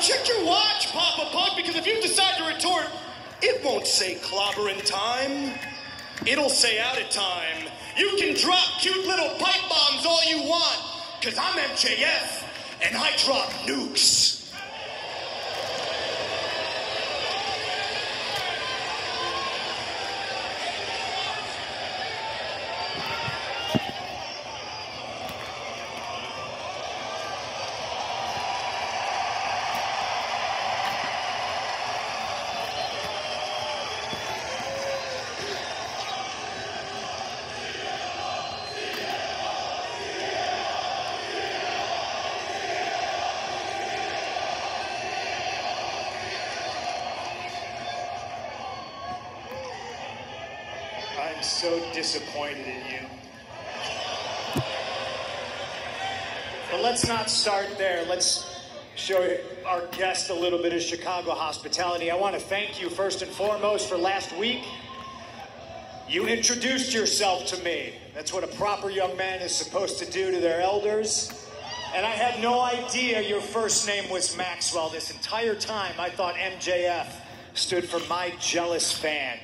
Check your watch, Papa Pug, because if you decide to retort, it won't say clobbering time. It'll say out of time. You can drop cute little pipe bombs all you want, because I'm MJF, and I drop nukes. I'm so disappointed in you. But let's not start there. Let's show our guest a little bit of Chicago hospitality. I want to thank you first and foremost for last week. You introduced yourself to me. That's what a proper young man is supposed to do to their elders. And I had no idea your first name was Maxwell. This entire time, I thought MJF stood for my jealous fan.